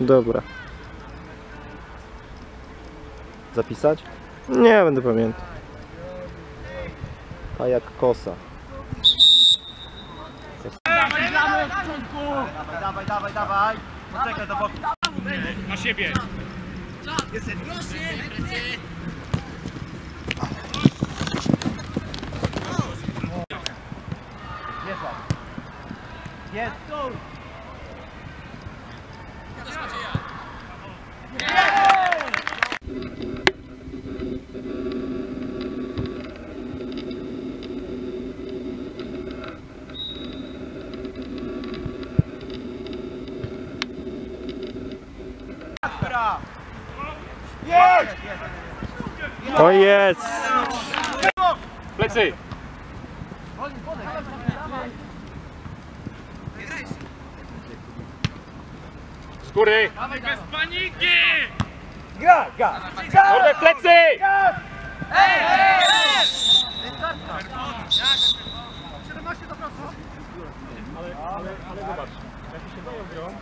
Dobra. Zapisać? Nie, będę pamiętał. A jak kosa. Dawaj, dawaj, dawaj, dawaj. Poczekaj do boku. Na siebie. Jest. Jest, stój. Dobra. Jest! Plecy. Z góry. Bez paniki. Gra, gra. W plecy. Ale, ale, ale zobacz, jak się doją